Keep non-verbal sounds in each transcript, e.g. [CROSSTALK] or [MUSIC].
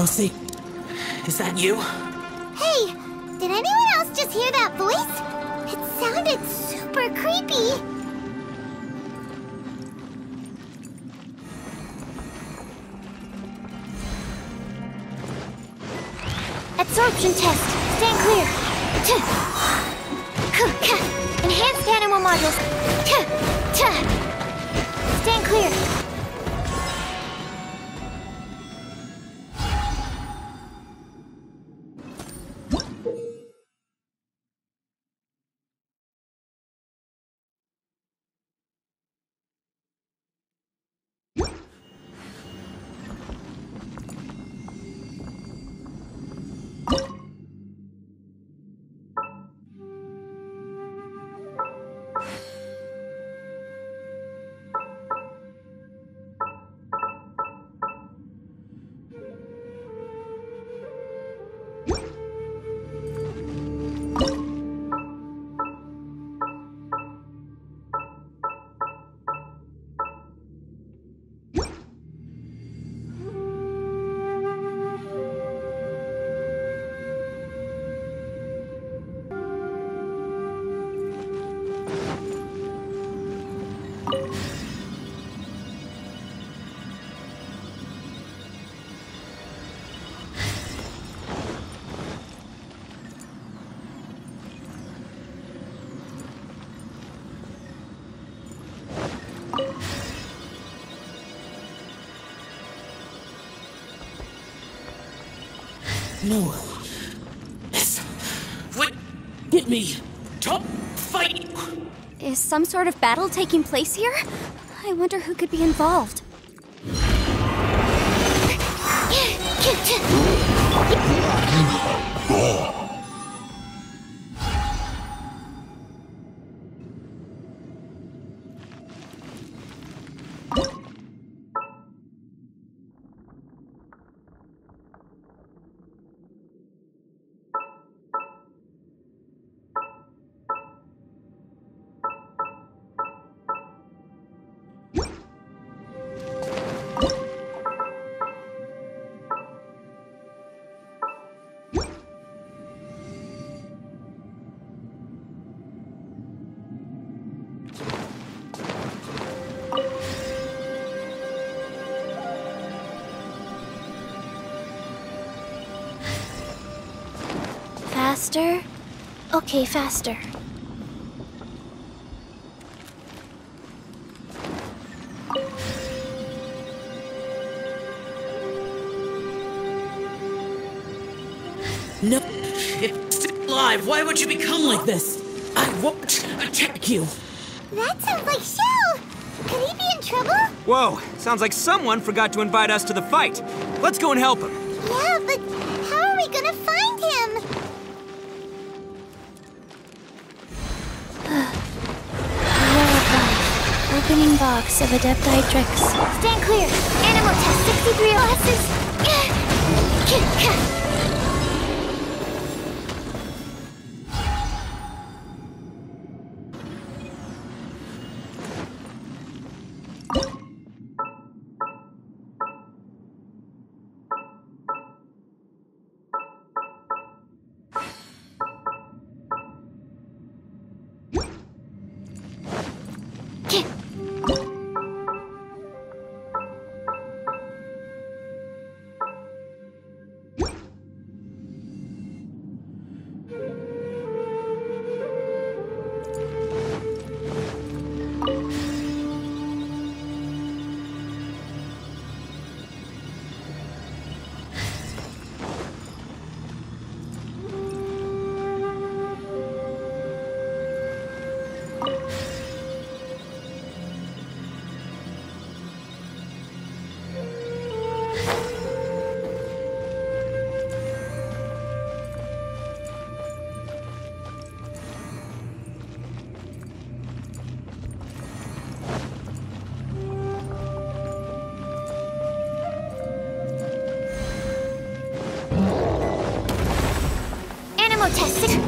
Lucy, is that you? Hey, did anyone else just hear that voice? It sounded super creepy. Absorption test. Stand clear. Enhanced animal modules. No. Yes. What? Get me. Top fight. Is some sort of battle taking place here? I wonder who could be involved. Faster? Okay, faster. No. It's still alive. Why would you become like this? I won't attack you. That sounds like Shell. Could he be in trouble? Whoa, sounds like someone forgot to invite us to the fight. Let's go and help him. Yeah, but how are we gonna find him? Opening box of Adepti tricks. Stand clear. Animal test 63 glasses. [LAUGHS] Animal test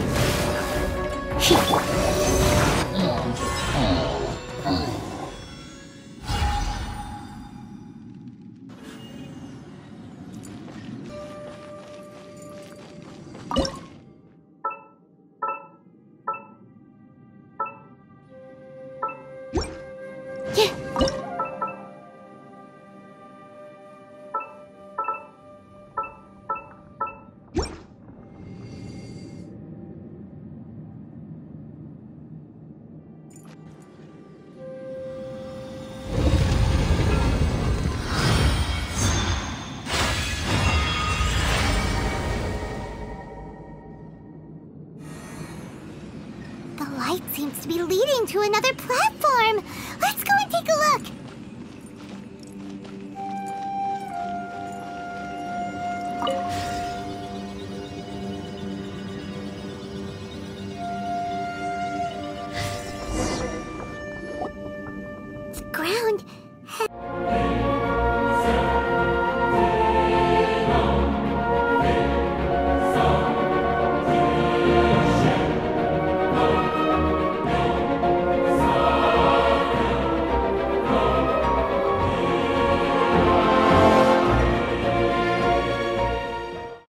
seems to be leading to another platform. Let's go and take a look.